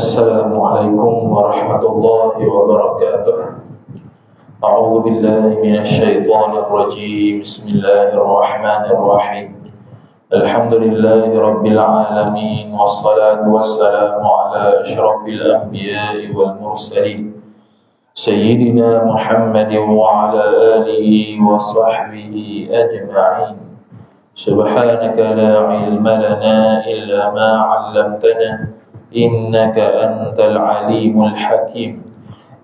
السلام عليكم ورحمة الله وبركاته. أعوذ بالله من الشيطان الرجيم. بسم الله الرحمن الرحيم. الحمد لله رب العالمين والصلاة والسلام على أشرف الأنبياء والمرسلين سيدنا محمد وعلى آله وصحبه أجمعين. سبحانك لا علم لنا إلا ما علمتنا. إنك أنت العليم الحكيم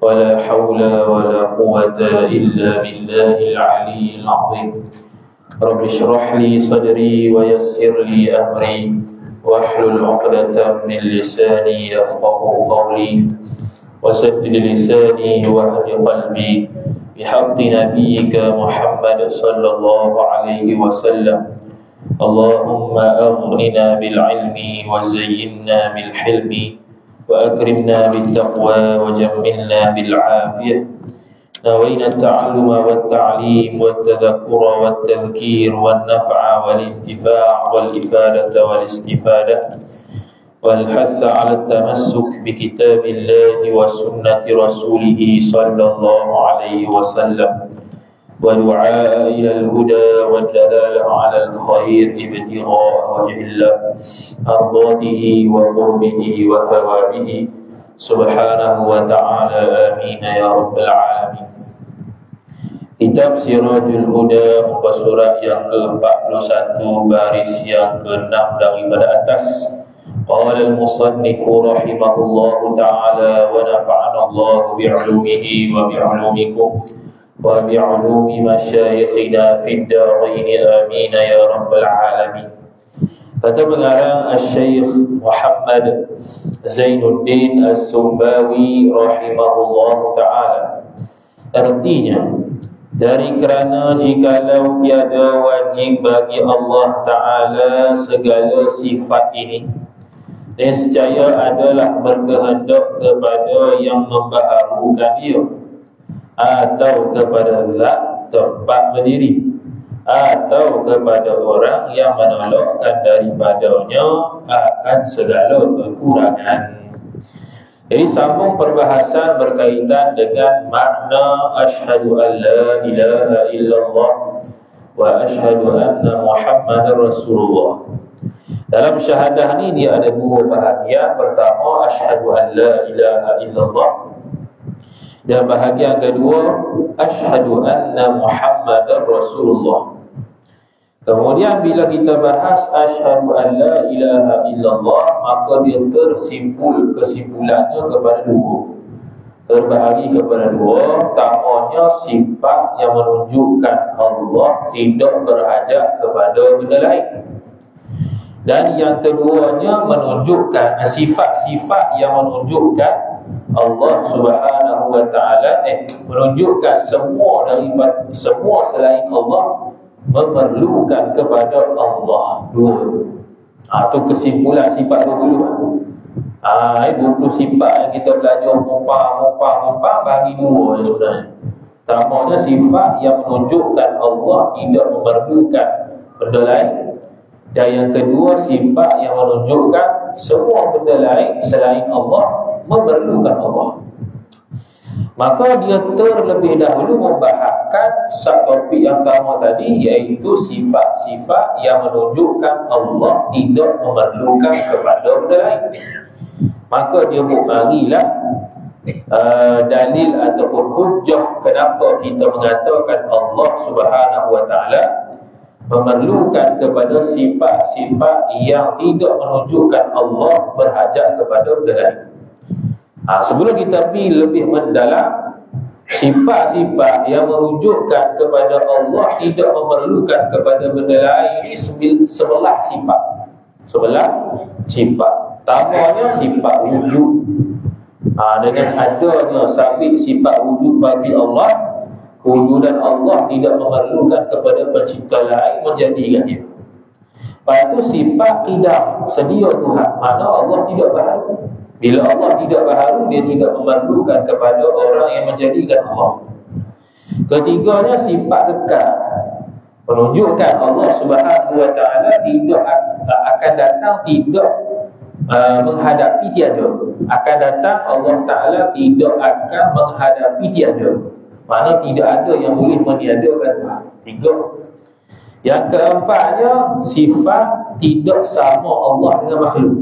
ولا حول ولا قوة إلا بالله العلي العظيم رب اشرح لي صدري ويسر لي أمري واحلل عقدة من لساني يفقه قولي وسدد لساني واهد قلبي بحق نبيك محمد صلى الله عليه وسلم اللهم أغننا بالعلم وزينا بالحلم وأكرمنا بالتقوى وجملنا بالعافية نوينا التعلم والتعليم والتذكر والتذكير والنفع والانتفاع والإفادة والاستفادة والحث على التمسك بكتاب الله وسنة رسوله صلى الله عليه وسلم ودعاء إلى الهدى والدلالة على الخير ابتغاء وجه الله أرضاته وقربه وثوابه سبحانه وتعالى آمين يا رب العالمين Kitab Sirajul Huda muka surat yang ke-41 baris yang ke-6 daripada atas قال المصنف رحمه الله تعالى ونفعنا الله بعلومه وبعلومكم وبعلوم مشايخنا في الدارين آمين يا رب العالمين Kata pengarang Al-Syeikh Muhammad Zainuddin As-Sumbawi Rahimahullah Ta'ala Artinya Dari kerana jikalau tiada wajib bagi Allah Ta'ala segala sifat ini Nescaya adalah berkehendak kepada yang membaharukan dia atau kepada zat tempat berdiri Atau kepada orang yang menolakkan daripadanya Akan segala kekurangan Jadi sambung perbahasan berkaitan dengan makna Ashadu an la ilaha illallah Wa ashadu anna Muhammad Rasulullah dalam syahadah ni dia ada dua bahagian. Pertama, asyhadu an la ilaha illallah. Dan bahagian kedua, asyhadu anna Muhammadar Rasulullah. Kemudian bila kita bahas asyhadu an la ilaha illallah, maka dia tersimpul kesimpulannya kepada dua. Terbahagi kepada dua, pertamanya sifat yang menunjukkan Allah tidak berhajat kepada benda lain. Dan yang keduanya menunjukkan sifat-sifat yang menunjukkan Allah Subhanahu wa taala eh menunjukkan semua daripada semua selain Allah memerlukan kepada Allah dua. Ah tu kesimpulan sifat dulu. Ah eh 20 sifat yang kita belajar mupa mupa mupa bagi dua yang sebenarnya. Pertamanya sifat yang menunjukkan Allah tidak memerlukan benda lain dan yang kedua sifat yang menunjukkan semua benda lain selain Allah memerlukan Allah. Maka dia terlebih dahulu membahaskan satu topik yang pertama tadi iaitu sifat-sifat yang menunjukkan Allah tidak memerlukan kepada benda lain. Maka dia pun marilah uh, dalil ataupun hujah kenapa kita mengatakan Allah Subhanahu wa taala memerlukan kepada sifat-sifat yang tidak menunjukkan Allah berhajat kepada benda. Ha, sebelum kita pergi lebih mendalam sifat-sifat yang menunjukkan kepada Allah tidak memerlukan kepada benda lain ini sebelah sifat. Sebelah sifat. Tamanya sifat wujud. Ha, dengan adanya sifat wujud bagi Allah Kewujudan Allah tidak memerlukan kepada pencipta lain menjadikan dia. Lepas itu sifat tidak sedia Tuhan. Mana Allah tidak baharu. Bila Allah tidak baharu, dia tidak memerlukan kepada orang yang menjadikan Allah. Ketiganya sifat kekal. Menunjukkan Allah subhanahu wa ta'ala tidak akan datang tidak uh, menghadapi tiada. Akan datang Allah Taala tidak akan menghadapi tiada. Mana tidak ada yang boleh meniadakan Tuhan. Tiga. Yang keempatnya sifat tidak sama Allah dengan makhluk.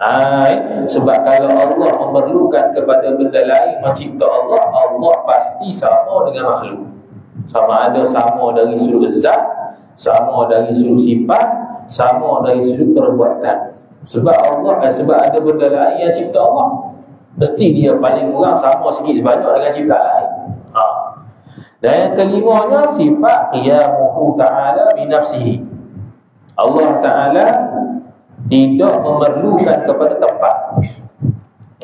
Hai, sebab kalau Allah memerlukan kepada benda lain mencipta Allah, Allah pasti sama dengan makhluk. Sama ada sama dari sudut zat, sama dari sudut sifat, sama dari sudut perbuatan. Sebab Allah eh, sebab ada benda lain yang cipta Allah. Mesti dia paling kurang sama sikit sebanyak dengan cipta lain. Dan yang kelimanya sifat qiyamuhu ta'ala bi nafsihi. Allah Ta'ala tidak memerlukan kepada tempat.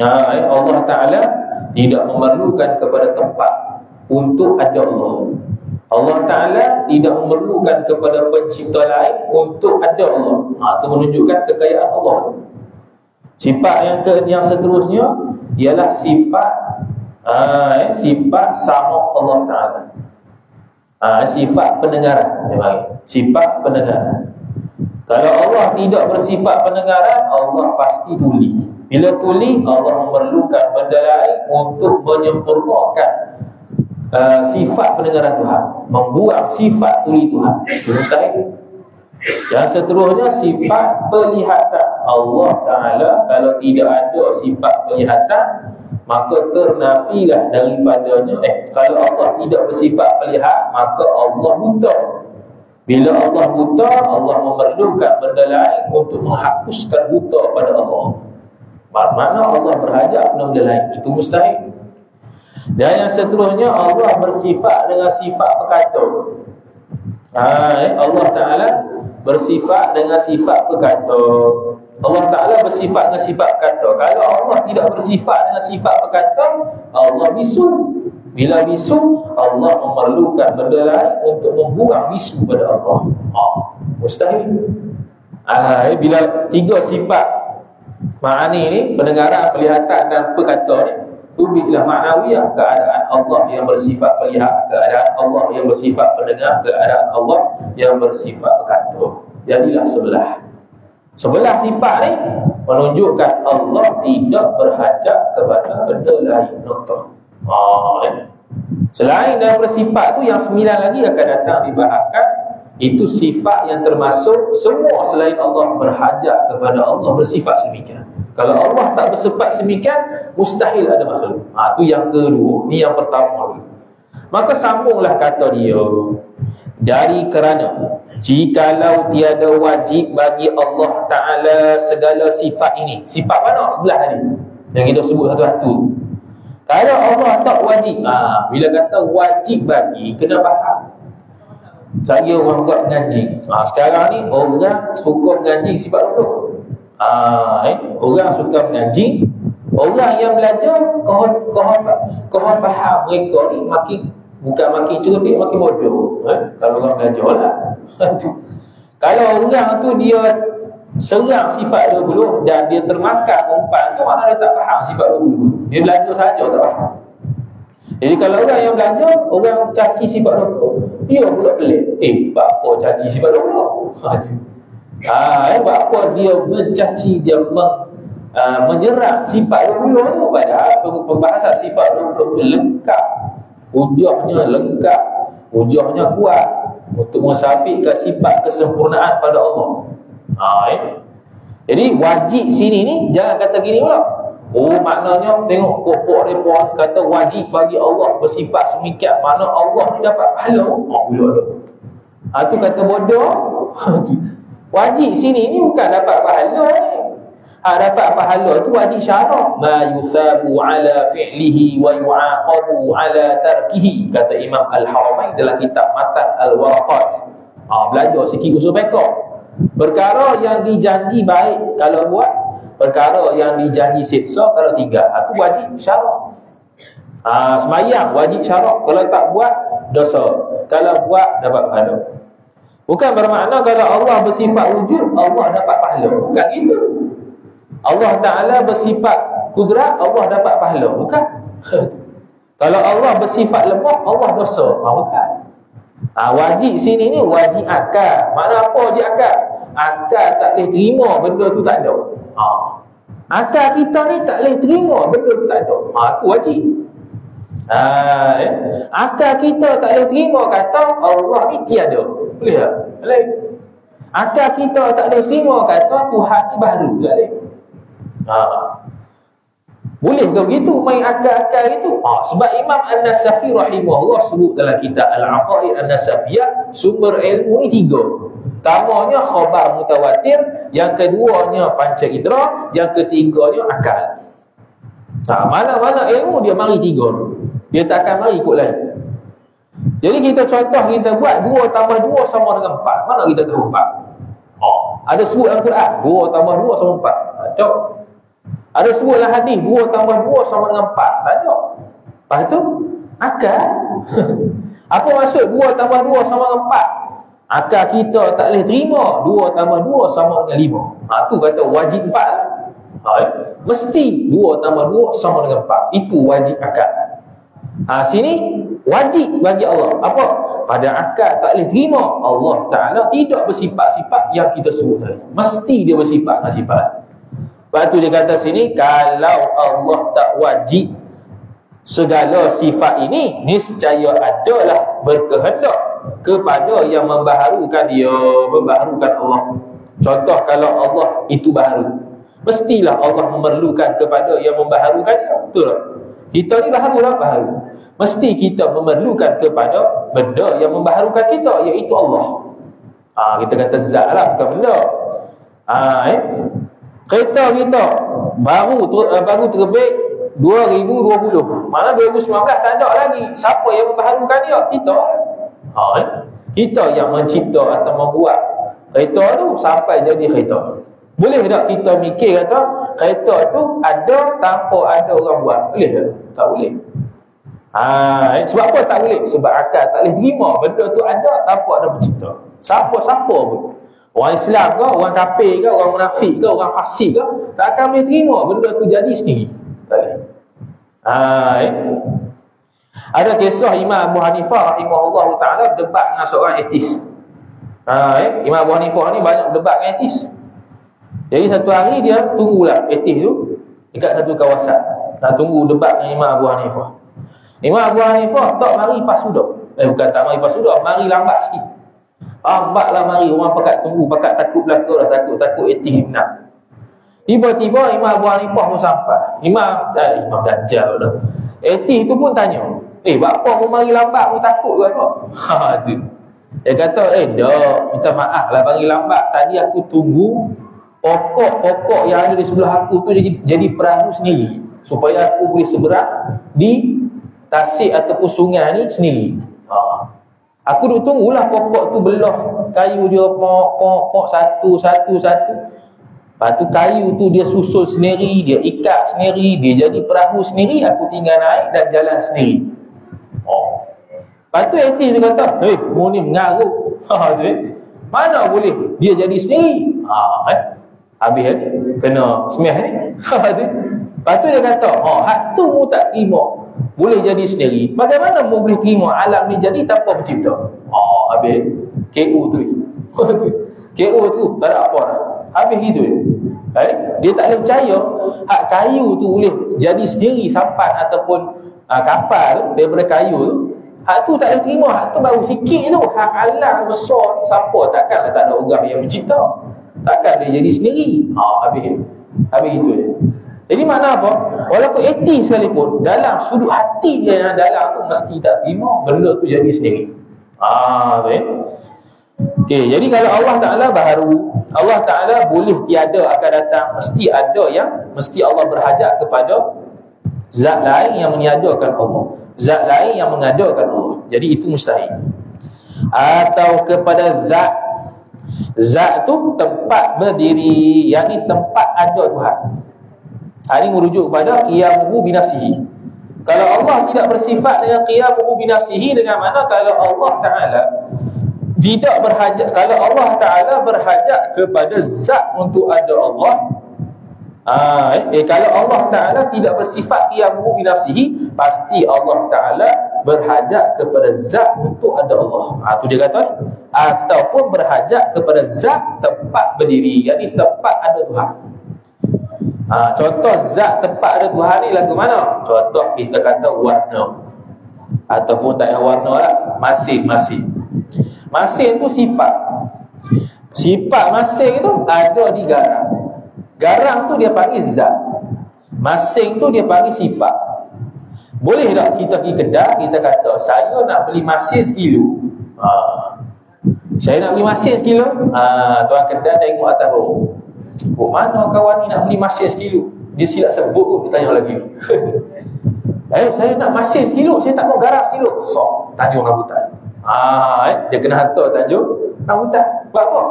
Ha, eh, Allah Ta'ala tidak memerlukan kepada tempat untuk ada Allah. Allah Ta'ala tidak memerlukan kepada pencipta lain untuk ada Allah. Ha, itu menunjukkan kekayaan Allah. Sifat yang ke yang seterusnya ialah sifat ha, eh, sifat sama Allah Ta'ala. Ha, sifat pendengaran. Sifat pendengaran. Kalau Allah tidak bersifat pendengaran, Allah pasti tuli. Bila tuli, Allah memerlukan benda lain untuk menyempurnakan uh, sifat pendengaran Tuhan membuang sifat tuli Tuhan itu mustahil yang seterusnya sifat pelihatan Allah Ta'ala kalau tidak ada sifat pelihatan maka ternafilah daripadanya eh kalau Allah tidak bersifat pelihat maka Allah buta bila Allah buta Allah memerlukan benda lain untuk menghapuskan buta pada Allah makna Allah berhajat benda lain itu mustahil dan yang seterusnya Allah bersifat dengan sifat perkata. Ha, eh? Allah Taala bersifat dengan sifat perkata. Allah Taala bersifat dengan sifat perkata. Kalau Allah tidak bersifat dengan sifat perkata, Allah bisu. Bila bisu, Allah memerlukan benda lain untuk membuang bisu pada Allah. Ha, mustahil. Ha, eh? bila tiga sifat Ma'ani ni, pendengaran, pelihatan dan perkata ni Tubiklah maknawiyah keadaan Allah yang bersifat melihat Keadaan Allah yang bersifat mendengar Keadaan Allah yang bersifat berkata Jadilah sebelah Sebelah sifat ni Menunjukkan Allah tidak berhajat kepada benda lain Notah ha, eh? Selain dari bersifat tu Yang sembilan lagi akan datang dibahaskan Itu sifat yang termasuk Semua selain Allah berhajat kepada Allah Bersifat sedemikian kalau Allah tak bersifat semikian, mustahil ada makhluk. Ha, itu yang kedua. Ini yang pertama. Maka sambunglah kata dia. Dari kerana, jikalau tiada wajib bagi Allah Ta'ala segala sifat ini. Sifat mana? Sebelah tadi. Yang kita sebut satu-satu. Kalau Allah tak wajib, ha, bila kata wajib bagi, kena faham. Saya orang buat mengaji. Ha, sekarang ni, orang suka mengaji sifat Allah. Ah, eh, orang suka mengaji, orang yang belajar kohon kohon kohon faham mereka ni makin bukan makin cerdik makin bodoh. Eh, kalau orang belajar lah. kalau orang tu dia serang sifat dulu dan dia termakan umpan tu mana dia tak faham sifat dulu. Dia belajar saja tak faham. Jadi kalau orang yang belajar, orang caci sifat dulu. Dia pula pelik. Eh, apa caci sifat dulu? Ah, eh, apa dia mencaci dia meng, uh, menyerang sifat dulu tu padahal pembahasan sifat dulu tu lengkap. Hujahnya lengkap, hujahnya kuat untuk mensabitkan sifat kesempurnaan pada Allah. Ah, eh. Jadi wajib sini ni jangan kata gini pula. Oh maknanya tengok pokok report kata wajib bagi Allah bersifat semikian mana Allah ni dapat pahala. Oh, ah, tu kata bodoh. Wajib sini ni bukan dapat pahala ni. Ha, dapat pahala tu wajib syarak. Ma yusabu ala fi'lihi wa yu'aqabu ala tarkihi. Kata Imam Al-Haramain dalam kitab Matan Al-Waraqat. Ha, belajar sikit usul pekak. Perkara yang dijanji baik kalau buat. Perkara yang dijanji siksa kalau tinggal. Itu ha, wajib syarak. Ha, semayang wajib syarak. Kalau tak buat, dosa. Kalau buat, dapat pahala. Bukan bermakna kalau Allah bersifat wujud, Allah dapat pahala. Bukan gitu. Allah Ta'ala bersifat kudrat, Allah dapat pahala. Bukan. kalau Allah bersifat lemah, Allah dosa. Ha, bukan. ha, Wajib sini ni wajib akal Mana apa wajib akal? Akal tak boleh terima benda tu tak ada ha. Akal kita ni tak boleh terima benda tu tak ada ha, tu wajib ha, eh? Akal kita tak boleh terima kata Allah ni tiada Boleh tak? Boleh Akal kita tak boleh terima kata Tuhan ni baru Boleh ha. Boleh ke begitu main akal-akal itu? Ha, sebab Imam An-Nasafi rahimahullah sebut dalam kitab Al-Aqaid An-Nasafiyah sumber ilmu ni tiga. Pertamanya khabar mutawatir, yang keduanya panca idra, yang ketiganya akal. Ha, mana-mana ilmu dia mari tiga. Dia tak akan mari ikut lain. Jadi kita contoh kita buat dua tambah dua sama dengan empat. Mana kita tahu empat? Ha, ada sebut dalam Quran, dua tambah dua sama empat. Ha, ada sebutlah hadis dua tambah dua sama dengan empat. Ada. Lepas tu, akal. Apa maksud dua tambah dua sama dengan empat? Akal kita tak boleh terima dua tambah dua sama dengan lima. Ha, tu kata wajib empat. Ha, ya? Mesti dua tambah dua sama dengan empat. Itu wajib akal. Ha, sini wajib bagi Allah. Apa? Pada akal tak boleh terima Allah Ta'ala tidak bersifat-sifat yang kita sebut tadi. Mesti dia bersifat dengan sifat. Lepas tu dia kata sini Kalau Allah tak wajib Segala sifat ini Niscaya adalah berkehendak Kepada yang membaharukan dia Membaharukan Allah. Contoh kalau Allah itu baharu Mestilah Allah memerlukan kepada yang membaharukan dia. Betul tak? Kita ni baharu lah baharu. Mesti kita memerlukan kepada benda yang membaharukan kita Iaitu Allah. Ha, Kita kata zat lah bukan benda. Ha, eh? Kereta kita baru uh, baru terbit 2020. Mana 2019 tak ada lagi. Siapa yang membaharukan dia? Kita. Ha, eh? Kita yang mencipta atau membuat kereta tu sampai jadi kereta. Boleh tak kita mikir kata kereta tu ada tanpa ada orang buat? Boleh tak? Tak boleh. Ha, eh? sebab apa tak boleh? Sebab akal tak boleh terima benda tu ada tanpa ada pencipta. Siapa-siapa pun. Orang Islam ke, orang kafir ke, orang munafik ke, orang fasik ke, tak akan boleh terima benda tu jadi sendiri. Ha, eh? Ada kisah Imam Abu Hanifah rahimahullah ta'ala debat dengan seorang etis. Ha, eh? Imam Abu Hanifah ni banyak debat dengan etis. Jadi satu hari dia tunggulah etis tu dekat satu kawasan. Nak tunggu debat dengan Imam Abu Hanifah. Imam Abu Hanifah tak mari pas sudah. Eh bukan tak mari pas sudah, mari lambat sikit. Lambatlah mari orang pakat tunggu, pakat takut belakang dah takut, takut etih nak. Tiba-tiba Imam Abu Hanifah pun sampai. Imam eh, Imam Dajjal dah. Etih tu pun tanya, "Eh, bapa mau mari lambat pun takut ke apa?" Ha tu. Dia kata, "Eh, dak, minta maaf lah mari lambat. Tadi aku tunggu pokok-pokok yang ada di sebelah aku tu jadi jadi perahu sendiri supaya aku boleh seberang di tasik ataupun sungai ni sendiri." Ha. Aku duk tunggulah pokok tu belah kayu dia pok pok pok satu satu satu. Lepas tu kayu tu dia susul sendiri, dia ikat sendiri, dia jadi perahu sendiri, aku tinggal naik dan jalan sendiri. Oh. Lepas tu Eti dia kata, "Hei, mu ni mengarut." Ha tu eh. Mana boleh dia jadi sendiri? Ha eh. Habis eh? kena semih ni. Ha tu. Lepas tu dia kata, "Oh, hak tu mu tak terima." Boleh jadi sendiri. Bagaimana boleh terima alam ni jadi tanpa pencipta? Oh habis. KO tu KO tu tak ada apa dah habis itu eh? dia tak boleh percaya. Hak kayu tu boleh jadi sendiri sampan ataupun uh, kapal daripada kayu tu. Hak tu tak boleh terima. Hak tu baru sikit tu. Hak alam besar siapa? Takkan tak ada orang yang mencipta. Takkan dia jadi sendiri. Ha, habis. Habis itu je jadi mana apa? Walaupun etis sekalipun dalam sudut hati dia yang dalam tu mesti tak terima benda tu jadi sendiri. Ah, okay. Okey, jadi kalau Allah Taala baharu, Allah Taala boleh tiada akan datang, mesti ada yang mesti Allah berhajat kepada zat lain yang meniadakan Allah. Zat lain yang mengadakan Allah. Jadi itu mustahil. Atau kepada zat Zat tu tempat berdiri Yang ni tempat ada Tuhan Ha, ini merujuk kepada qiyamuhu binafsihi. Kalau Allah tidak bersifat dengan qiyamuhu binafsihi dengan mana kalau Allah Taala tidak berhajat kalau Allah Taala berhajat kepada zat untuk ada Allah Ah, eh, eh, kalau Allah Ta'ala tidak bersifat qiyamuhu binafsihi, pasti Allah Ta'ala berhajat kepada zat untuk ada Allah. Ah, tu dia kata. Ataupun berhajat kepada zat tempat berdiri. Yang tempat ada Tuhan. Ah, contoh zat tempat ada Tuhan ni lagu mana? Contoh kita kata warna. Ataupun tak payah warna lah. Masing-masing. Masing tu sifat. Sifat masing tu ada di garam. Garang tu dia panggil zat. Masing tu dia panggil sifat. Boleh tak kita pergi kedai, kita kata, saya nak beli masin sekilo. Ha. Saya nak beli masin sekilo. Ha. Tuan kedai tengok atas roh. Oh, mana kawan ni nak beli masin sekilo? Dia silap sebut tu, dia tanya lagi. eh, saya nak masin sekilo, saya tak mau garang sekilo. So, tanya rambutan. Ha, eh, dia kena hantar tanjung rambutan. Buat apa?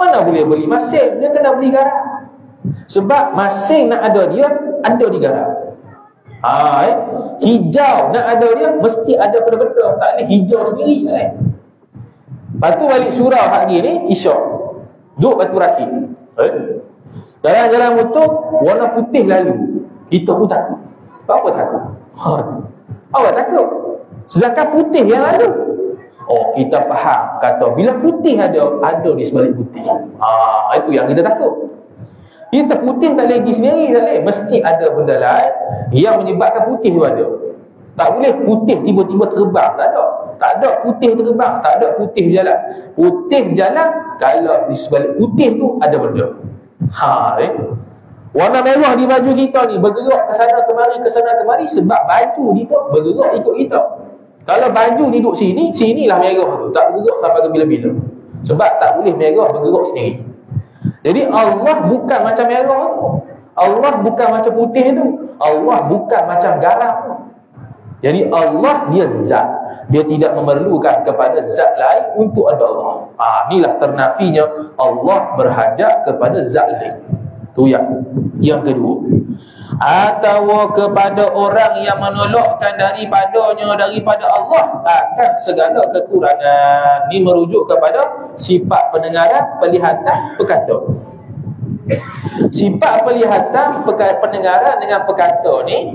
Mana boleh beli masin? Dia kena beli garang. Sebab masing nak ada dia Ada di garam ha, eh? Hijau nak ada dia Mesti ada benda-benda Tak boleh hijau sendiri eh? Lepas tu balik surau hari ni Isyak Duduk batu rakit eh? Jalan-jalan motor Warna putih lalu Kita pun takut Apa takut? Ha, Apa takut? Sedangkan putih yang lalu Oh kita faham Kata bila putih ada Ada di sebalik putih Ah Itu yang kita takut kita putih tak lagi sendiri tak boleh. Mesti ada benda lain yang menyebabkan putih tu ada. Tak boleh putih tiba-tiba terbang. Tak ada. Tak ada putih terbang. Tak ada putih berjalan. Putih berjalan kalau di sebalik putih tu ada benda. Ha, eh? Warna merah di baju kita ni bergerak ke sana kemari ke sana kemari sebab baju ni tu bergerak ikut kita. Kalau baju ni duduk sini, sinilah merah tu. Tak bergerak sampai ke bila-bila. Sebab tak boleh merah bergerak sendiri. Jadi Allah bukan macam merah tu. Allah bukan macam putih tu. Allah bukan macam garam tu. Jadi Allah dia zat. Dia tidak memerlukan kepada zat lain untuk ada Allah. Ah, inilah ternafinya Allah berhajat kepada zat lain. Tu yang yang kedua. Atau kepada orang yang menolakkan daripadanya daripada Allah akan segala kekurangan. Ini merujuk kepada sifat pendengaran, pelihatan, perkata. Sifat pelihatan, pendengaran dengan perkata ni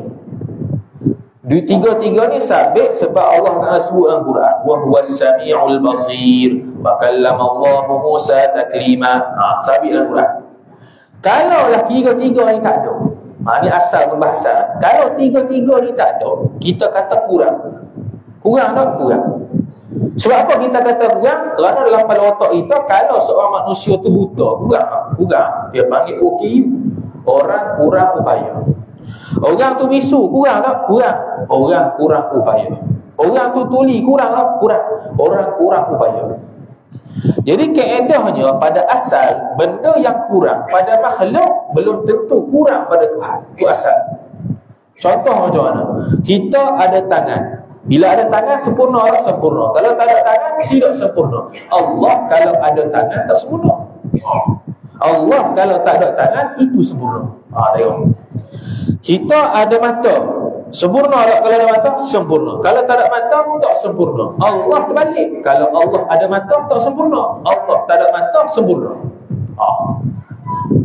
Tiga-tiga ni sabit sebab Allah Taala sebut dalam Quran, wa huwas samiul basir, wa kallama Allah Musa taklima. Ha, sabit dalam Quran. Kalau lah tiga-tiga ni tak ada ha, Ni asal pembahasan Kalau tiga-tiga ni tak ada Kita kata kurang Kurang tak? Kurang Sebab apa kita kata kurang? Kerana dalam pada otak kita Kalau seorang manusia tu buta Kurang Kurang Dia panggil okey Orang kurang upaya Orang tu bisu Kurang tak? Kurang Orang kurang upaya Orang tu tuli kurang tak? Kurang Orang kurang upaya jadi keedahnya pada asal benda yang kurang pada makhluk belum tentu kurang pada Tuhan. Itu asal. Contoh macam mana? Kita ada tangan. Bila ada tangan sempurna atau sempurna. Kalau tak ada tangan tidak sempurna. Allah kalau ada tangan tak sempurna. Allah kalau tak ada tangan itu sempurna. Ha tengok. Kita ada mata. Sempurna tak kalau ada mata? Sempurna. Kalau tak ada mata, tak sempurna. Allah terbalik. Kalau Allah ada mata, tak sempurna. Allah tak ada mata, sempurna. Ha.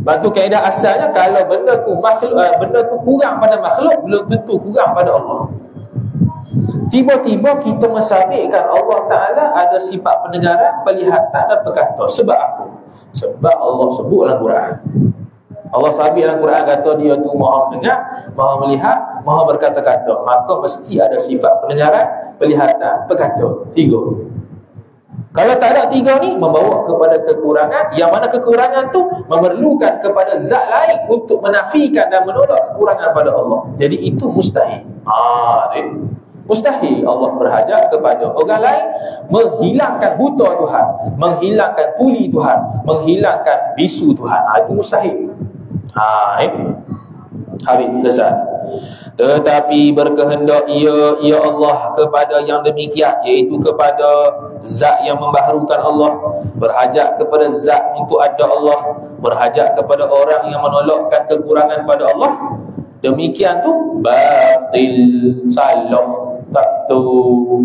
Batu kaedah asalnya kalau benda tu makhluk uh, benda tu kurang pada makhluk belum tentu kurang pada Allah. Tiba-tiba kita mensabitkan Allah Taala ada sifat pendengaran, pelihatan dan perkata. Sebab apa? Sebab Allah sebut dalam Quran. Allah sabit dalam Quran kata dia tu maha mendengar, maha melihat, maha berkata-kata. Maka mesti ada sifat pendengaran, pelihatan, berkata. Tiga. Kalau tak ada tiga ni, membawa kepada kekurangan. Yang mana kekurangan tu memerlukan kepada zat lain untuk menafikan dan menolak kekurangan pada Allah. Jadi itu mustahil. Ah, ha, Mustahil Allah berhajat kepada orang lain menghilangkan buta Tuhan, menghilangkan tuli Tuhan, menghilangkan bisu Tuhan. Ha, itu mustahil. Ha, eh? Habis, selesai. Tetapi berkehendak ia, ia Allah kepada yang demikian, iaitu kepada zat yang membaharukan Allah, berhajat kepada zat untuk ada Allah, berhajat kepada orang yang menolakkan kekurangan pada Allah, demikian tu, batil, salah, tak tu.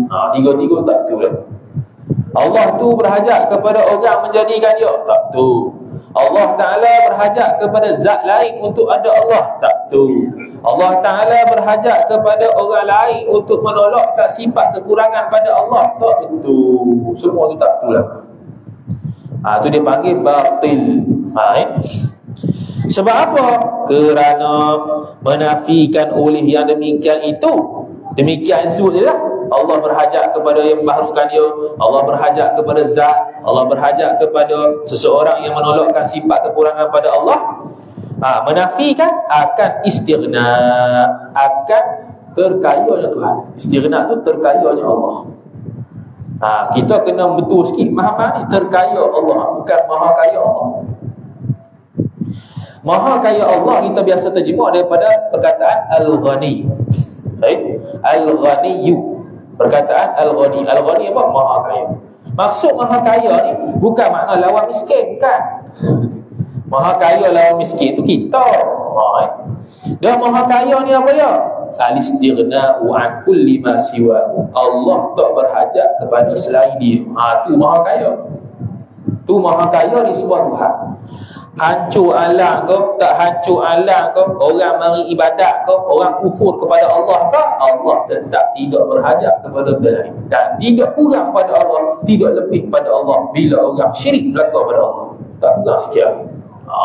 Ha, tiga-tiga tak tu lah. Allah tu berhajat kepada orang menjadikan dia, tak tu. Allah Ta'ala berhajat kepada zat lain untuk ada Allah. Tak tu. Allah Ta'ala berhajat kepada orang lain untuk menolakkan sifat kekurangan pada Allah. Tak betul Semua tu tak betul lah ha, tu dia panggil batil. Ha, eh? Sebab apa? Kerana menafikan oleh yang demikian itu Demikian sebut je lah. Allah berhajat kepada yang membaharukan dia. Allah berhajat kepada zat Allah berhajat kepada seseorang yang menolakkan sifat kekurangan pada Allah ha, Menafikan akan istighna Akan terkayanya Tuhan. Istighna tu terkayanya Allah. Ha, Kita kena betul sikit Maha ni terkaya Allah Bukan maha kaya Allah. Maha kaya Allah kita biasa terjemah daripada perkataan Al-Ghani. Al-Ghaniyu. Perkataan Al-Ghani. Al-Ghani apa? Maha kaya Maksud maha kaya ni Bukan makna lawan miskin Bukan. Maha kaya lawan miskin itu kita. Ha, eh? Dan maha kaya ni apa ya? Al-istighna'u an kulli ma siwa. Allah tak berhajat kepada selain dia. Ha, tu maha kaya Tu maha kaya di sebuah Tuhan hancur alam ke tak hancur alam ke orang mari ibadat ke orang kufur kepada Allah ke Allah tetap tidak berhajat kepada benda lain dan tidak kurang pada Allah. Tidak lebih pada Allah. Bila orang syirik berlaku pada Allah. Tak kurang sekian. Ha.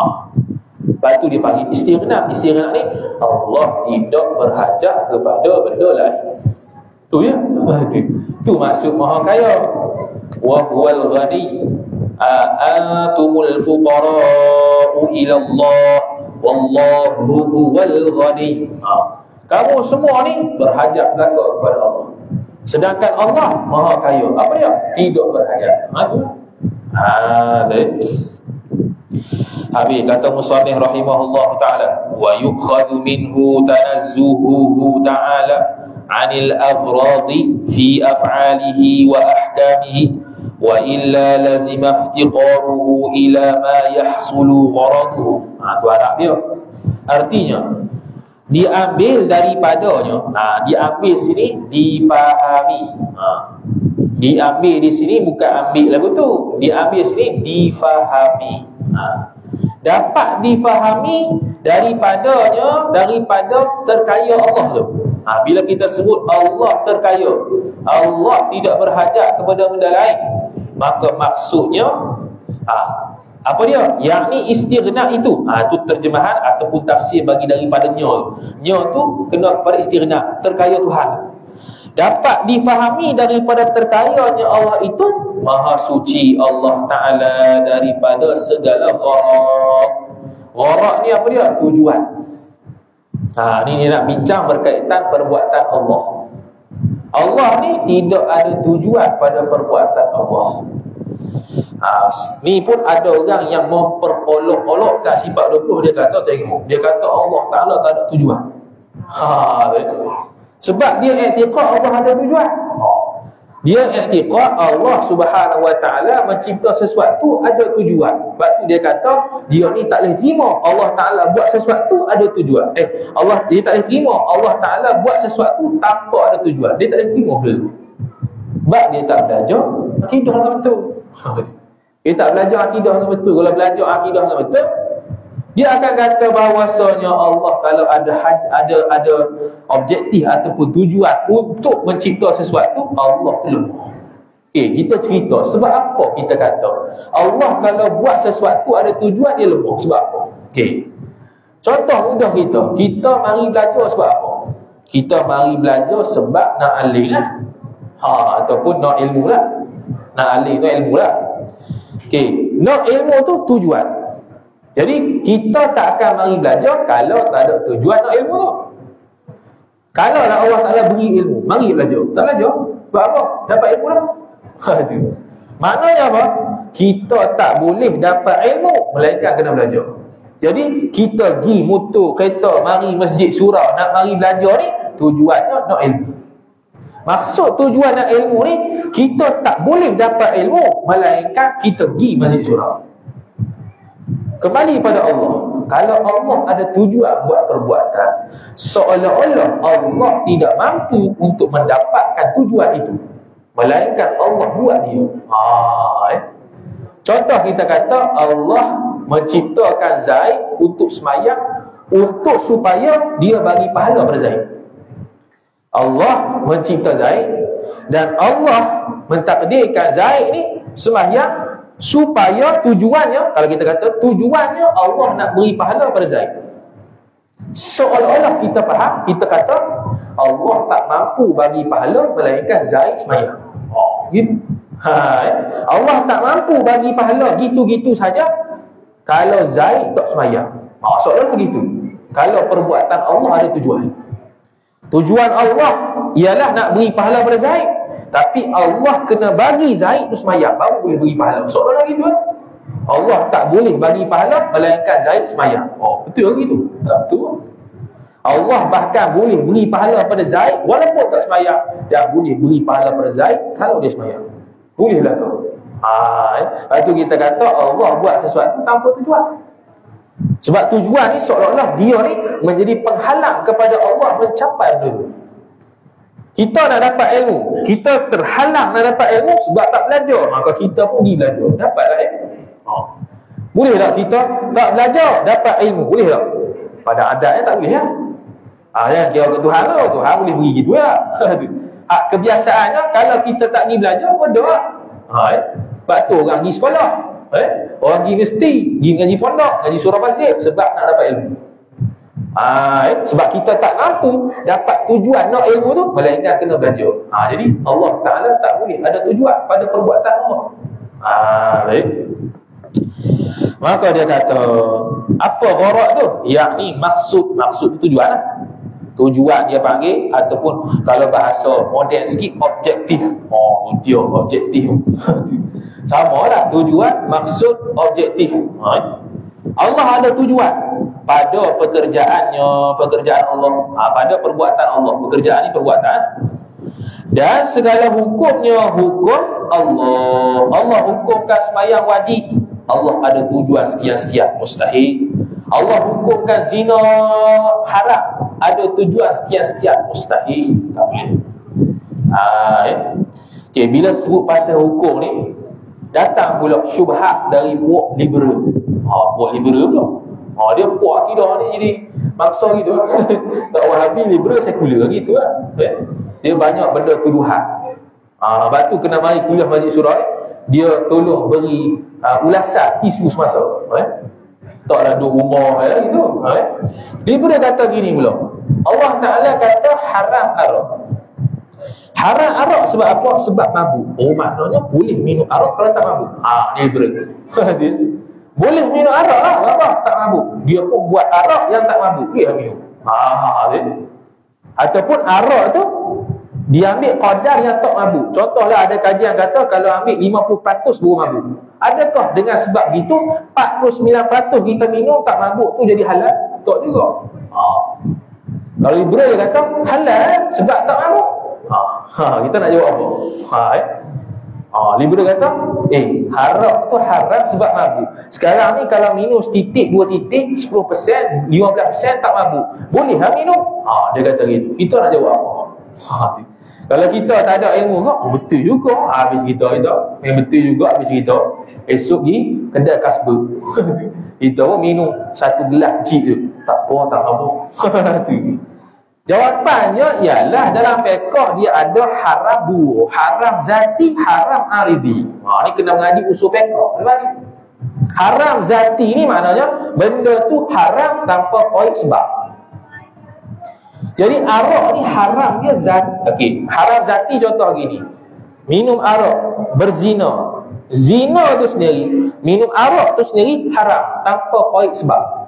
lepas tu dia panggil istighna. Istighna ni Allah tidak berhajat kepada benda lain. Tu ya? Tu, tu maksud maha kaya. Wa huwal ghani antumul fuqara'u ila Allah wallahu huwal ghani ha. kamu semua ni berhajat belaka kepada Allah. Sedangkan Allah maha kaya. Apa dia? Tidak berhajat. Ha tu ha habis kata musannif rahimahullah taala wa yukhadhu minhu tanazzuhu taala anil aghradi fi af'alihi wa ahkamihi illa lazima iftiqaruhu ila ma yahsulu gharaduhu. Ha tu harap dia. Artinya diambil daripadanya ha diambil sini dipahami. Ha diambil di sini bukan ambil lagu tu. Diambil sini difahami. Ha dapat difahami daripadanya daripada terkaya Allah tu. Ha bila kita sebut Allah terkaya Allah tidak berhajat kepada benda lain maka maksudnya ha, apa dia? yakni istighna itu. Ha, itu terjemahan ataupun tafsir bagi daripada nyo. Nyo tu kena kepada istighna terkaya Tuhan. Dapat difahami daripada terkayanya Allah itu maha suci Allah Ta'ala daripada segala gharak. Gharak ni apa dia? tujuan. Ha, ni ni nak bincang berkaitan perbuatan Allah Allah ni tidak ada tujuan pada perbuatan Allah. Ha, ni pun ada orang yang memperolok-olokkan sifat 20 dia kata tengok. Dia kata Allah Taala tak ada tujuan. Ha, sebab dia i'tiqad Allah ada tujuan. Ha. Dia i'tiqad Allah Subhanahu Wa Taala mencipta sesuatu ada tujuan. Sebab tu dia kata dia ni tak boleh terima Allah Taala buat sesuatu ada tujuan. Eh Allah dia tak boleh terima Allah Taala buat sesuatu tanpa ada tujuan. Dia tak boleh terima dulu. Sebab dia tak belajar akidah yang betul. Dia tak belajar akidah yang betul. Kalau belajar akidah yang betul, dia akan kata bahawasanya Allah kalau ada haj, ada ada objektif ataupun tujuan untuk mencipta sesuatu, Allah tu lemah. Okay, kita cerita sebab apa kita kata Allah kalau buat sesuatu ada tujuan dia lemah sebab apa? Okay. Contoh mudah kita, kita mari belajar sebab apa? Kita mari belajar sebab nak alih lah. Ha, ataupun nak ilmu lah. Nak alih tu ilmu lah. Okay. Nak ilmu tu tujuan. Jadi kita tak akan mari belajar kalau tak ada tujuan nak ilmu tu. Kalau lah Allah Ta'ala beri ilmu, mari belajar. Tak belajar. Sebab apa? Dapat ilmu lah. Ha, Maknanya apa? Kita tak boleh dapat ilmu, melainkan kena belajar. Jadi kita pergi motor, kereta, mari masjid surau, nak mari belajar ni, tujuannya nak ilmu. Maksud tujuan nak ilmu ni, kita tak boleh dapat ilmu, melainkan kita pergi masjid surau. Kembali pada Allah. Kalau Allah ada tujuan buat perbuatan, seolah-olah Allah tidak mampu untuk mendapatkan tujuan itu. Melainkan Allah buat dia. Ha, eh? Contoh kita kata Allah menciptakan Zaid untuk semayang untuk supaya dia bagi pahala pada Zaid. Allah mencipta Zaid dan Allah mentakdirkan Zaid ni semayang supaya tujuannya kalau kita kata tujuannya Allah nak beri pahala pada Zaid. Seolah-olah kita faham, kita kata Allah tak mampu bagi pahala melainkan Zaid semayang. Oh, gitu. Ha, eh? Allah tak mampu bagi pahala gitu-gitu saja kalau Zaid tak semayang. Ha, seolah-olah gitu. Kalau perbuatan Allah ada tujuan. Tujuan Allah ialah nak beri pahala pada Zaid. Tapi Allah kena bagi Zaid tu semayang baru boleh beri pahala. Soalan lagi tu Allah tak boleh bagi pahala melainkan Zaid semayang. Oh, betul gitu? Tak betul. Allah bahkan boleh beri pahala pada Zaid walaupun tak semayang dan boleh beri pahala pada Zaid kalau dia semayang. Boleh lah tu. Ha, eh? Lepas tu kita kata Allah buat sesuatu tanpa tujuan. Sebab tujuan ni seolah-olah dia ni menjadi penghalang kepada Allah mencapai benda kita nak dapat ilmu. Kita terhalang nak dapat ilmu Sebab tak belajar. Maka kita pergi belajar. Dapatlah ilmu ha. Boleh tak kita tak belajar Dapat ilmu? Boleh tak? Pada adatnya tak boleh ya? Ha, ya, Kira ke Tuhan tu. Tuhan boleh beri gitu ya? Ha, Kebiasaannya Kalau kita tak pergi belajar Berdoa ha, ya. Sebab tu orang pergi sekolah eh? Orang pergi mesti Pergi ngaji pondok Ngaji surah masjid Sebab nak dapat ilmu Ha, eh? Sebab kita tak mampu dapat tujuan nak ilmu tu Melainkan kena belajar ha, Jadi Allah Ta'ala tak boleh ada tujuan pada perbuatan Allah ha, baik. Maka dia kata Apa gharak tu? Yakni maksud Maksud tu tujuan lah Tujuan dia panggil Ataupun kalau bahasa modern sikit Objektif Oh dia objektif Sama lah tujuan Maksud objektif ha, eh? Allah ada tujuan pada pekerjaannya, pekerjaan Allah, ha, pada perbuatan Allah. Pekerjaan ni perbuatan. Dan segala hukumnya hukum Allah. Allah hukumkan semayang wajib. Allah ada tujuan sekian-sekian. Mustahil. Allah hukumkan zina haram. Ada tujuan sekian-sekian. Mustahil. Tak boleh. Ha, eh? okay, bila sebut pasal hukum ni, datang pula syubhat dari buah liberal. Ha, buah liberal pula. Ha, dia puak akidah ni jadi maksa gitu. tak wahabi liberal sekular gitu lah. Eh? Dia banyak benda tuduhan. Ha, lepas tu kena mari kuliah Masjid Surah dia tolong beri uh, ulasan isu semasa. Eh? Taklah duduk rumah eh, gitu. Eh? Liberal kata gini pula. Allah Ta'ala kata haram arak. Haram arak sebab apa? Sebab mabuk. Oh maknanya boleh minum arak kalau tak mabuk. Ha, liberal. Boleh minum arak lah, apa? Tak mabuk. Dia pun buat arak yang tak mabuk. Dia minum. Ha, dia. Ataupun arak tu, dia ambil qadar yang tak mabuk. Contohlah ada kajian kata kalau ambil 50% baru mabuk. Adakah dengan sebab gitu 49% kita minum tak mabuk tu jadi halal? Tak juga. Ha. Kalau Ibrahim kata halal sebab tak mabuk. Ha. ha. kita nak jawab apa? Ha, eh? Ha, liberal kata, eh, harap tu haram sebab mabuk. Sekarang ni kalau minum setitik, dua titik, 10%, 15% tak mabuk. Boleh lah minum? Ha, dia kata gitu. Kita nak jawab apa? Ha, kalau kita tak ada ilmu, oh, betul juga. Ha, habis kita kita. Eh, betul juga habis kita. Esok ni, kedai kasbuk. kita pun minum satu gelas kecil tu. Tak apa, tak mabuk. Jawapannya ialah dalam fiqh dia ada haram dua, haram zati, haram aridi. Ha ni kena mengaji usul fiqh. Haram zati ni maknanya benda tu haram tanpa qaid sebab. Jadi arak ni haram dia zat. Okey, haram zati contoh gini. Minum arak, berzina. Zina tu sendiri, minum arak tu sendiri haram tanpa qaid sebab.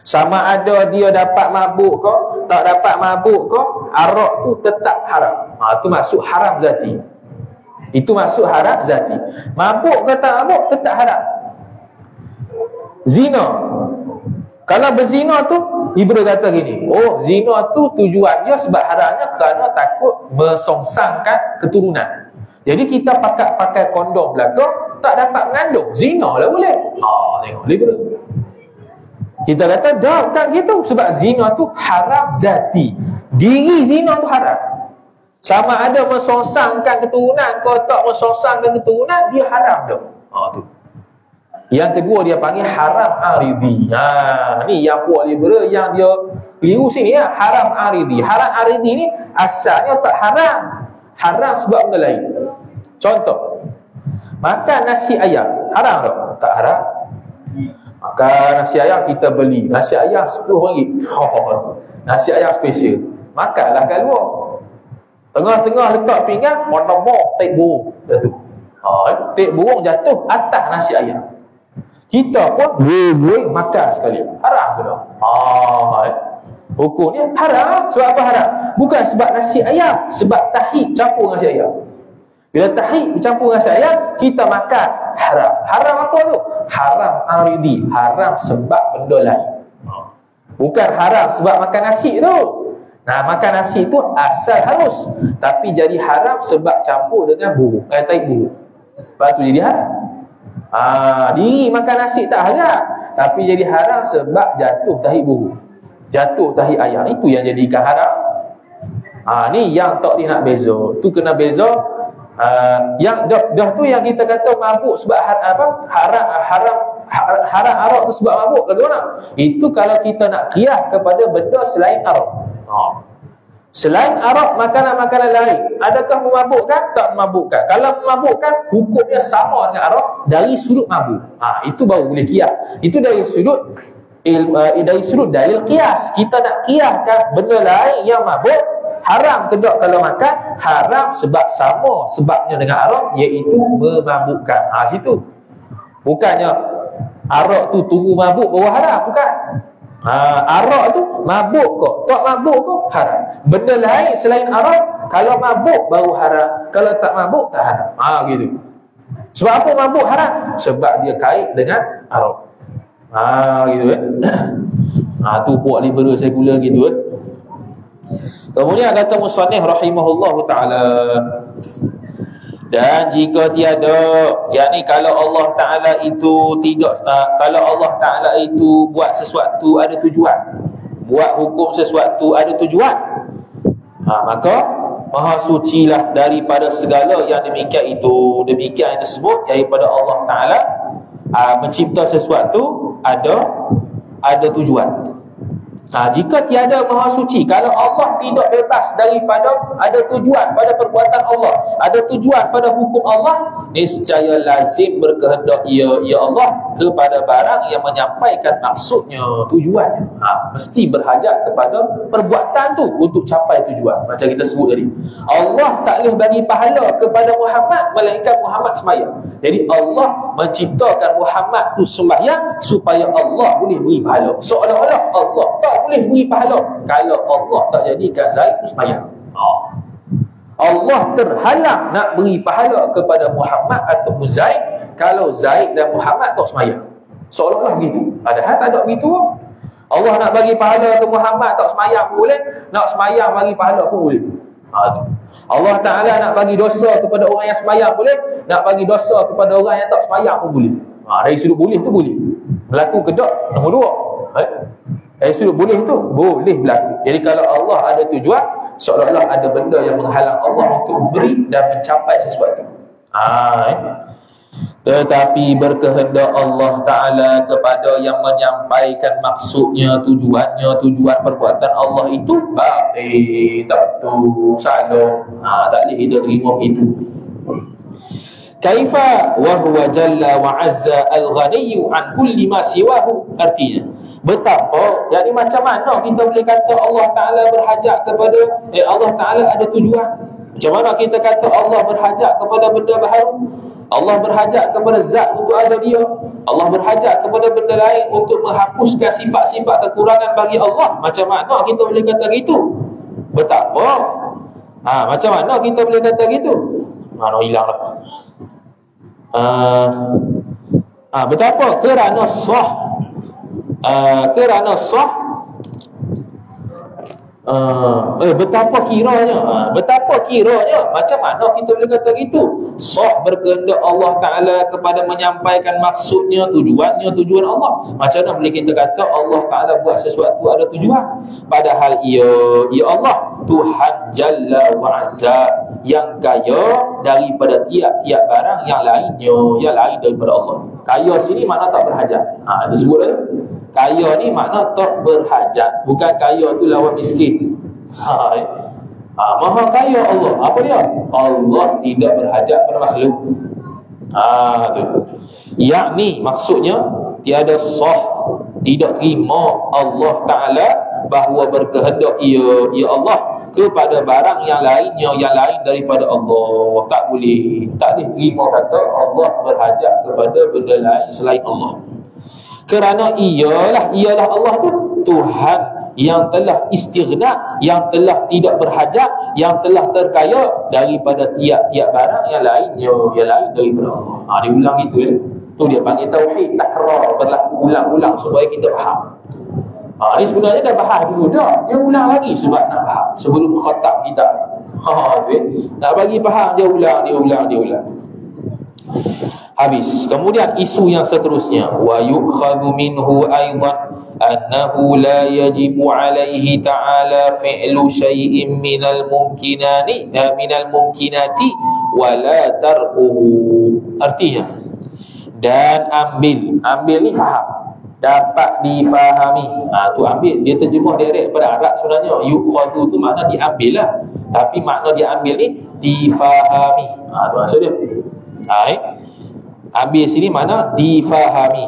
Sama ada dia dapat mabuk ke, tak dapat mabuk ke, arak tu tetap haram. Ha, tu maksud haram zati. Itu maksud haram zati. Mabuk ke tak mabuk, tetap haram. Zina. Kalau berzina tu, Ibrahim kata gini, oh zina tu tujuannya sebab haramnya kerana takut mesongsangkan keturunan. Jadi kita pakai pakai kondom belakang, tak dapat mengandung. Zina lah boleh. Ha, tengok. Ibrahim. Kita kata dah tak gitu sebab zina tu haram zati. Diri zina tu haram. Sama ada mensongsangkan keturunan kau tak mensongsangkan keturunan dia haram dah. Ha tu. Yang kedua dia panggil haram aridi. Ha, ni yang puak liberal yang dia keliru sini ya. Haram aridi. Haram aridi ni asalnya tak haram. Haram sebab benda lain. Contoh. Makan nasi ayam. Haram tak? Tak haram. Makan nasi ayam kita beli. Nasi ayam RM10. Oh, nasi ayam special. Makanlah kat luar. Tengah-tengah letak pinggan, mok, tek burung. Jatuh. Ha, eh? tek burung jatuh atas nasi ayam. Kita pun boleh makan sekali. Haram ke tak? Ah, eh. Hukumnya haram. Sebab apa haram? Bukan sebab nasi ayam. Sebab tahid campur nasi ayam. Bila tahid campur nasi ayam, kita makan haram. Haram apa tu? Haram aridi. Haram sebab benda lain. Bukan haram sebab makan nasi tu. Nah, makan nasi tu asal harus. Tapi jadi haram sebab campur dengan buruk. Eh, taik buruk. Lepas tu jadi haram. Ha, diri makan nasi tak haram Tapi jadi haram sebab jatuh tahi buruk Jatuh tahi ayam Itu yang jadikan haram ha, Ni yang tak nak beza Tu kena beza ha, Yang dah, dah tu yang kita kata mabuk sebab har, apa? haram haram haram arak tu sebab mabuk Bagaimana? Itu kalau kita nak kiah kepada benda selain arak ha. Selain arak makanan-makanan lain Adakah memabukkan? Tak memabukkan Kalau memabukkan Hukumnya sama dengan arak Dari sudut mabuk ha, Itu baru boleh kias Itu dari sudut il, uh, Dari sudut dalil kias Kita nak kiaskan benda lain yang mabuk Haram kedok kalau makan Haram sebab sama Sebabnya dengan arak Iaitu memabukkan ha, Situ Bukannya Arak tu tunggu mabuk baru haram Bukan Ha, arak tu mabuk kok. Tak mabuk kok haram. Benda lain selain arak, kalau mabuk baru haram. Kalau tak mabuk tak haram. Ha gitu. Sebab apa mabuk haram? Sebab dia kait dengan arak. Ha gitu eh. Ha tu puak liberal sekular gitu eh. Kemudian kata musannif rahimahullahu taala. Dan jika tiada yakni kalau Allah Taala itu tidak uh, kalau Allah Taala itu buat sesuatu ada tujuan. Buat hukum sesuatu ada tujuan. Ha, maka maha sucilah daripada segala yang demikian itu demikian yang disebut daripada Allah Taala uh, mencipta sesuatu ada ada tujuan Ha, jika tiada maha suci, kalau Allah tidak bebas daripada ada tujuan pada perbuatan Allah, ada tujuan pada hukum Allah, niscaya lazim berkehendak ia ya Allah kepada barang yang menyampaikan maksudnya, tujuannya. Ha, mesti berhajat kepada perbuatan tu untuk capai tujuan. Macam kita sebut tadi. Allah tak boleh bagi pahala kepada Muhammad melainkan Muhammad sembahyang. Jadi Allah menciptakan Muhammad tu sembahyang supaya Allah boleh beri pahala. Seolah-olah Allah tak boleh beri pahala kalau Allah tak jadikan Zaid itu semayang. Oh. Allah terhalang nak beri pahala kepada Muhammad atau Zaid kalau Zaid dan Muhammad tak semayang. Seolah-olah begitu. Padahal tak ada begitu. Allah nak bagi pahala ke Muhammad tak semayang pun boleh. Nak semayang bagi pahala pun boleh. Ha, Allah Ta'ala nak bagi dosa kepada orang yang semayang boleh. Nak bagi dosa kepada orang yang tak semayang pun boleh. Ha, dari sudut boleh tu boleh. Berlaku kedok nombor dua. Eh? Dari sudut boleh tu boleh berlaku. Jadi kalau Allah ada tujuan, seolah-olah ada benda yang menghalang Allah untuk beri dan mencapai sesuatu. Ah, eh? Tetapi berkehendak Allah Ta'ala kepada yang menyampaikan maksudnya, tujuannya, tujuan perbuatan Allah itu baik, tak tu, salah. Ha, tak boleh kita terima itu. Kaifa wa huwa jalla wa azza al-ghani an kulli ma siwahu artinya betapa yakni macam mana kita boleh kata Allah taala berhajat kepada eh Allah taala ada tujuan? Macam mana kita kata Allah berhajat kepada benda baharu Allah berhajat kepada zat untuk ada dia? Allah berhajat kepada benda lain untuk menghapuskan sifat-sifat kekurangan bagi Allah? Macam mana kita boleh kata gitu? Betapa ha, macam mana kita boleh kata gitu? Mana hilanglah uh, uh, betapa kerana sah uh, kerana sah? Uh, eh, betapa kiranya uh, betapa kiranya macam mana kita boleh kata gitu? Sah berkehendak Allah Ta'ala kepada menyampaikan maksudnya tujuannya tujuan Allah. Macam mana boleh kita kata Allah Ta'ala buat sesuatu ada tujuan? Padahal ia ia Allah Tuhan Jalla wa'azza yang kaya daripada tiap-tiap barang yang lainnya yang lain daripada Allah. Kaya sini makna tak berhajat ha disebut dah kaya ni makna tak berhajat. Bukan kaya tu lawan miskin. Ha, eh. ha maha kaya Allah. Apa dia? Allah tidak berhajat pada makhluk. Ha tu. Yakni maksudnya tiada sah tidak terima Allah taala bahawa berkehendak ia ya Allah kepada barang yang lainnya yang lain daripada Allah. Tak boleh. Tak boleh terima kata Allah berhajat kepada benda lain selain Allah kerana ialah ialah Allah tu Tuhan yang telah istighna yang telah tidak berhajat yang telah terkaya daripada tiap-tiap barang yang lainnya yang lain daripada Allah ha, dia ulang gitu ya tu dia panggil tauhid takrar berlaku ulang-ulang supaya kita faham Ha, ni sebenarnya dah bahas dulu dah. Dia ulang lagi sebab nak faham. Sebelum khatam kita. Ha, tu, eh. Nak bagi faham, dia ulang, dia ulang, dia ulang. Habis. Kemudian isu yang seterusnya. Wa yukhadhu minhu aydan annahu la yajibu alaihi ta'ala fi'lu syai'in minal mumkinani eh, minal mumkinati wa la tarkuhu. Artinya. Dan ambil. Ambil ni faham dapat difahami. Ha tu ambil dia terjemah direct pada Arab sebenarnya. Yukhadu tu makna diambil lah. Tapi makna diambil ni difahami. Ha tu maksud dia. Ha eh? Ambil sini mana difahami.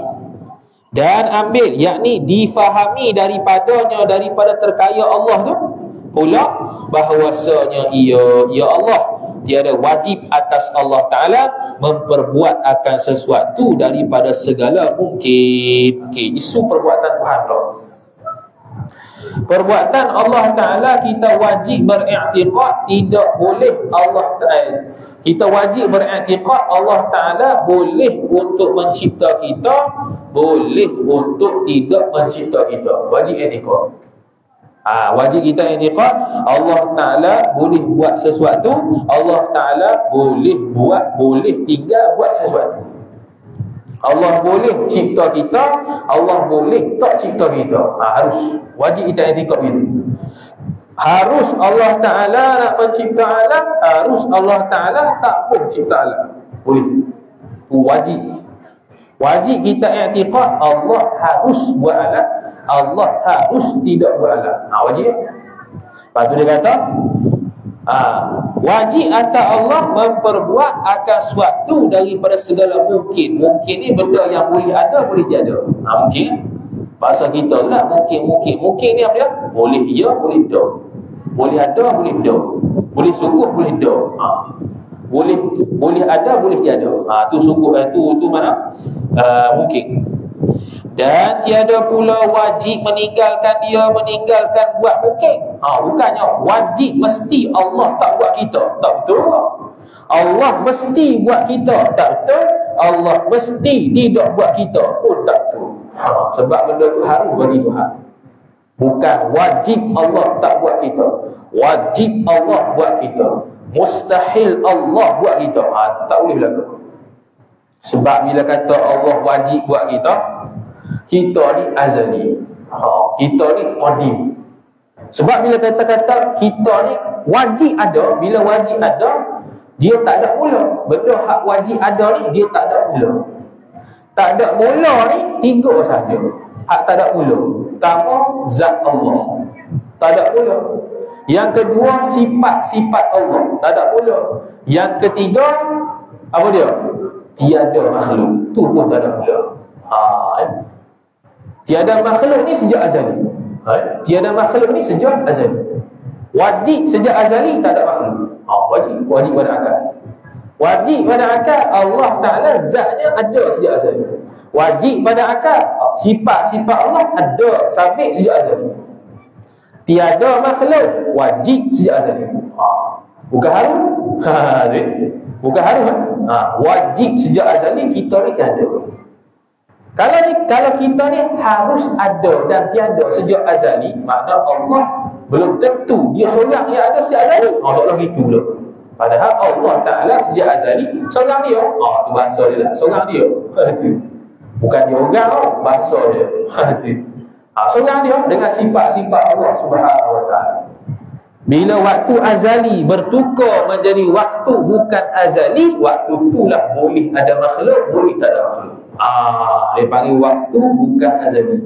Dan ambil yakni difahami daripadanya daripada terkaya Allah tu pula bahawasanya ia ya Allah tiada wajib atas Allah Ta'ala memperbuat akan sesuatu daripada segala mungkin okay, isu perbuatan Tuhan loh. Perbuatan Allah Ta'ala kita wajib beriktiqat tidak boleh Allah Ta'ala. Kita wajib beriktiqat Allah Ta'ala boleh untuk mencipta kita boleh untuk tidak mencipta kita. Wajib iktiqat Ha, wajib kita i'tiqad Allah Taala boleh buat sesuatu, Allah Taala boleh buat boleh tinggal buat sesuatu. Allah boleh cipta kita, Allah boleh tak cipta kita. Ha, harus wajib kita i'tiqad itu. Harus Allah Taala nak mencipta alam, harus Allah Taala tak pun cipta alam. Boleh. Wajib. Wajib kita i'tiqad Allah harus buat alam Allah harus tidak beralam. Ha, wajib. Lepas tu dia kata, ha, wajib atas Allah memperbuat akan suatu daripada segala mungkin. Mungkin ni benda yang boleh ada, boleh tiada. Ha, mungkin. Bahasa kita lah, mungkin, mungkin. Mungkin ni apa dia? Boleh ya, boleh tak. Boleh ada, boleh tak. Boleh sungguh, boleh tak. Ha. Boleh boleh ada, boleh tiada. Ha, tu sungguh, eh, tu, tu mana? Uh, mungkin. Dan tiada pula wajib meninggalkan dia Meninggalkan buat mungkin ha, Bukannya wajib mesti Allah tak buat kita. Tak betul. Allah mesti buat kita. Tak betul. Allah mesti tidak buat kita pun tak betul. Ha, Sebab benda tu harus bagi Tuhan. Bukan wajib Allah tak buat kita. Wajib Allah buat kita. Mustahil Allah buat kita. Ha, Tak boleh berlaku Sebab bila kata Allah wajib buat kita kita ni azali. Ha, kita ni qadim sebab bila kata-kata kita ni wajib ada bila wajib ada dia tak ada mula benda hak wajib ada ni dia tak ada mula tak ada mula ni tiga saja. Hak tak ada mula pertama zat Allah. Tak ada mula yang kedua sifat-sifat Allah. Tak ada mula yang ketiga apa dia? Tiada makhluk. Tu pun tak ada mula ha eh? Tiada makhluk ni sejak azali. Ha? Tiada makhluk ni sejak azali. Wajib sejak azali tak ada makhluk. Ha, wajib, wajib pada akal. Wajib pada akal Allah Taala zatnya ada sejak azali. Wajib pada akal sifat-sifat Allah ada sampai sejak azali. Tiada makhluk wajib sejak azali. Ha. Bukan harus. Ha, bukan harus. Ha. Wajib sejak azali kita ni ada. Kalau ni, kalau kita ni harus ada dan tiada sejak azali, maka Allah belum tentu dia seorang yang ada sejak azali. Oh, seolah gitu pula. Padahal Allah Ta'ala sejak azali, seorang dia. Oh, tu bahasa dia lah. Seorang dia. Bukan dia orang, oh, bahasa dia. Ha, seorang dia dengan sifat-sifat Allah Subhanahu Wa Ta'ala. Bila waktu azali bertukar menjadi waktu bukan azali, waktu itulah boleh ada makhluk, boleh tak ada makhluk. Ah, dia panggil waktu bukan azali.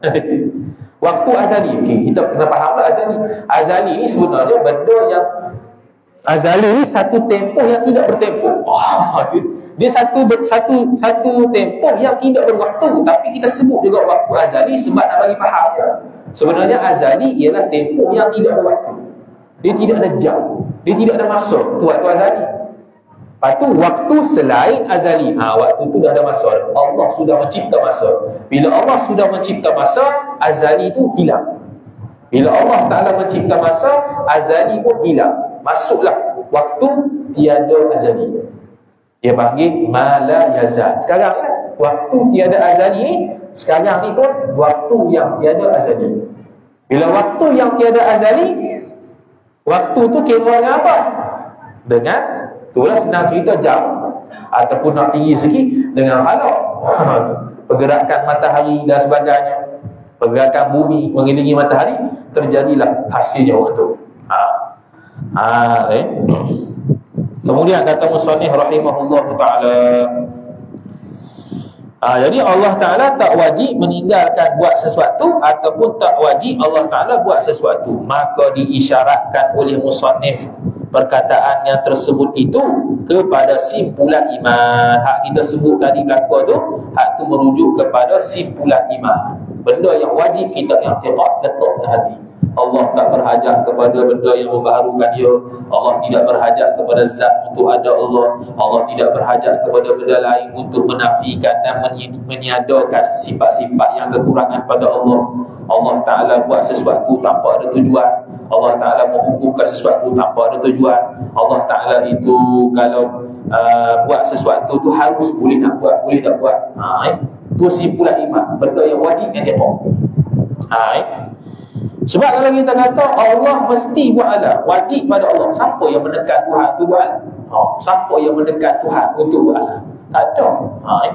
waktu azali. Okey, kita kena faham lah azali. Azali ni sebenarnya benda yang azali ni satu tempoh yang tidak bertempoh. Ah, dia satu satu satu tempoh yang tidak berwaktu tapi kita sebut juga waktu azali sebab nak bagi faham. Sebenarnya azali ialah tempoh yang tidak berwaktu. Dia tidak ada jam. Dia tidak ada masa. Itu waktu azali. Lepas tu waktu selain azali. Ha, waktu tu dah ada masa. Allah sudah mencipta masa. Bila Allah sudah mencipta masa, azali itu hilang. Bila Allah Ta'ala mencipta masa, azali pun hilang. Masuklah waktu tiada azali. Dia panggil mala yazal. Sekarang waktu tiada azali ni, sekarang ni pun waktu yang tiada azali. Bila waktu yang tiada azali, Waktu tu kira dengan apa? Dengan Itulah senang cerita jam Ataupun nak tinggi sikit Dengan halak Pergerakan matahari dan sebagainya Pergerakan bumi mengelilingi matahari Terjadilah hasilnya waktu ha. Ha, eh. Kemudian kata Musanih Rahimahullah Ta'ala Ha, jadi Allah Ta'ala tak wajib meninggalkan buat sesuatu ataupun tak wajib Allah Ta'ala buat sesuatu. Maka diisyaratkan oleh Musannif perkataan yang tersebut itu kepada simpulan iman. Hak kita sebut tadi belakang tu, hak tu merujuk kepada simpulan iman. Benda yang wajib kita yang tepat letak dalam hati. Allah tak berhajat kepada benda yang membaharukan dia. Allah tidak berhajat kepada zat untuk ada Allah. Allah tidak berhajat kepada benda lain untuk menafikan dan meniadakan sifat-sifat yang kekurangan pada Allah. Allah Ta'ala buat sesuatu tanpa ada tujuan. Allah Ta'ala menghukumkan sesuatu tanpa ada tujuan. Allah Ta'ala itu kalau uh, buat sesuatu tu harus boleh nak buat boleh tak buat? Ha, eh? itu simpulan iman. Benda yang wajib yang tepuk ha, eh? Sebab kalau kita kata Allah mesti buat alam, wajib pada Allah. Siapa yang mendekat Tuhan tu buat? Ha, siapa yang mendekat Tuhan untuk buat? Tak ada. Ha, eh.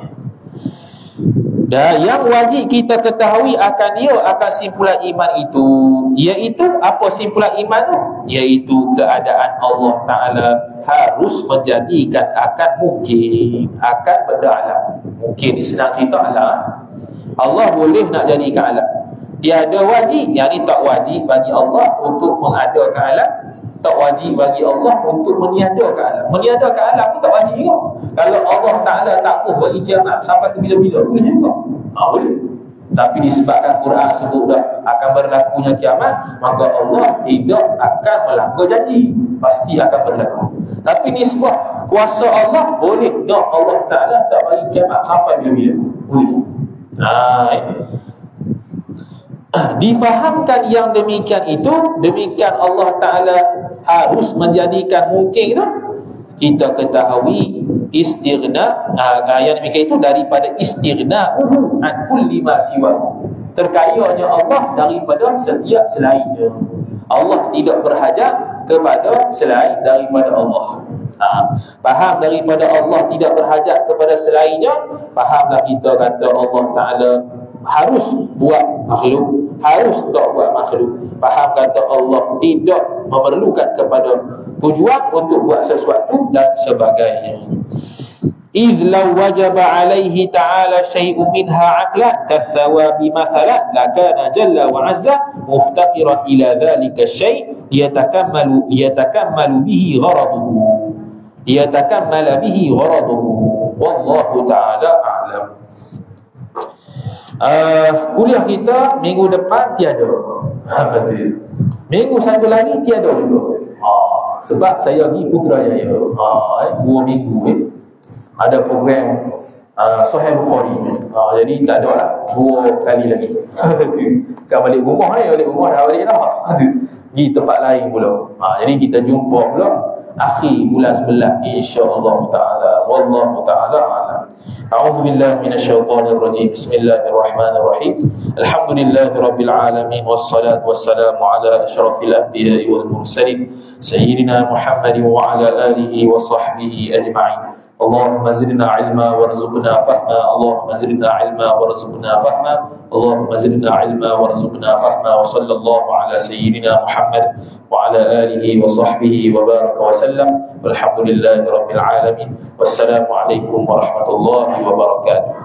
Dan yang wajib kita ketahui akan dia akan simpulan iman itu iaitu apa simpulan iman tu? Iaitu keadaan Allah Taala harus menjadikan akan mungkin akan benda alam. Mungkin di senang cerita alam. Allah boleh nak jadikan alam tiada wajib. Yang ni tak wajib bagi Allah untuk mengadakan alam. Tak wajib bagi Allah untuk meniadakan alam. Meniadakan alam ni tak wajib juga. Kalau Allah Ta'ala tak tahu bagi kiamat sampai ke bila-bila boleh juga ha, boleh. Tapi disebabkan Quran sebut dah akan berlakunya kiamat maka Allah tidak akan melakukan janji. Pasti akan berlaku. Tapi ni kuasa Allah boleh. Tak Allah Ta'ala tak bagi kiamat sampai bila-bila. Boleh. Ha, eh? difahamkan yang demikian itu demikian Allah Ta'ala harus menjadikan mungkin itu. Kita ketahui istirna uh, yang demikian itu daripada istirna an kulli ma siwa. Terkayanya Allah daripada setiap selainnya. Allah tidak berhajat kepada selain daripada Allah. Ha, faham daripada Allah tidak berhajat kepada selainnya fahamlah kita kata Allah Ta'ala harus buat makhluk harus tak buat makhluk faham kata Allah tidak memerlukan kepada tujuan untuk buat sesuatu dan sebagainya إذ لو وجب عليه تعالى شيء منها عقلا كالثواب مثلا لكان جل وعز مفتقرا إلى ذلك الشيء ليتكمل ليتكمل به غرضه ليتكمل به غرضه والله تعالى أعلم uh, kuliah kita minggu depan tiada. Ha betul. Minggu satu lagi tiada juga. Ha sebab saya pergi Putrajaya. Ha eh dua minggu eh. Ada program uh, Sahih Bukhari. Ha jadi tak ada lah dua kali lagi. Kan balik rumah ni, balik rumah dah balik dah. Pergi tempat lain pula. Ha jadi kita jumpa pula akhir bulan sebelah insyaallah taala. Wallahu taala alam. A'udzu billahi minasyaitonir rajim bismillahirrahmanirrahim. Alhamdulillahi rabbil alamin. Wassalatu wassalamu ala asyrafil anbiya'i wal mursalin. Sayyidina muhammadin wa ala alihi wa sahbihi ajma'in اللهم زدنا علما وارزقنا فهما اللهم زدنا علما وارزقنا فهما اللهم زدنا علما وارزقنا فهما وصلى الله على سيدنا محمد وعلى آله وصحبه وبارك وسلم والحمد لله رب العالمين والسلام عليكم ورحمة الله وبركاته